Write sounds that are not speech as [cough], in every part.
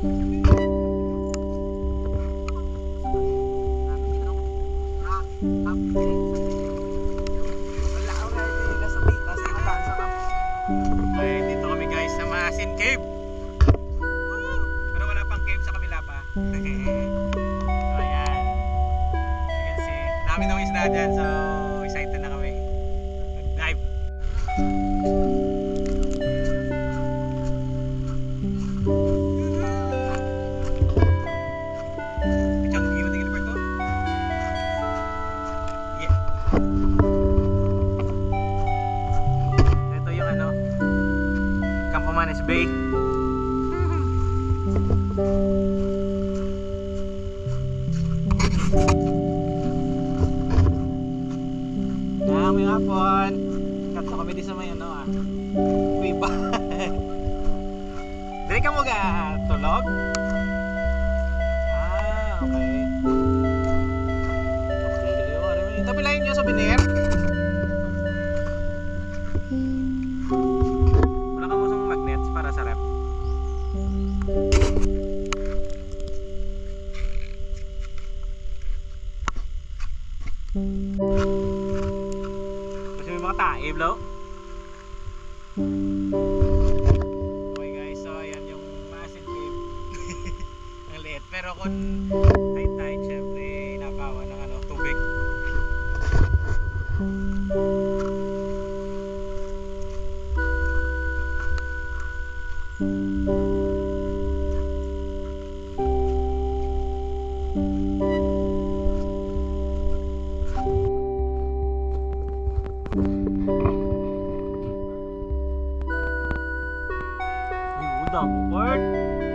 dami daw isda dyan. So Bay. Ah, may hapon. Kato kami di sa may ano ah. Uy ba? [laughs] Dili ka mo ga tulog? Ah. Okay, Kasi may mga taib, lo. Okay guys, so ayan yung massive cave. [laughs] Ang liit. Pero kung high tide, syempre, nabawa ng ano, tubig. Yung damo the word.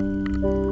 Música